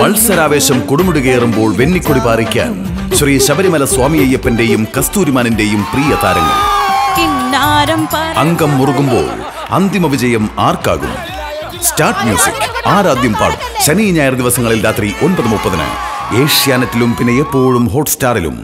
മത്സരാവേശം കൊടുമുടുകയറുമ്പോൾ വെന്നിക്കൊടി പാറിക്കാൻ ശ്രീ ശബരിമല സ്വാമി അയ്യപ്പന്റെയും കസ്തൂരിമാനിന്റെയും പ്രിയ താരങ്ങൾ. അംഗം മുറുകുമ്പോൾ അന്തിമ വിജയം ആർക്കാകും? സ്റ്റാർട്ട് മ്യൂസിക് ആരാദ്യം പാടും. ശനി ഞായർ ദിവസങ്ങളിൽ രാത്രി ഒൻപത് മുപ്പതിന് ഏഷ്യാനെറ്റിലും പിന്നെ എപ്പോഴും ഹോട്ട്സ്റ്റാറിലും.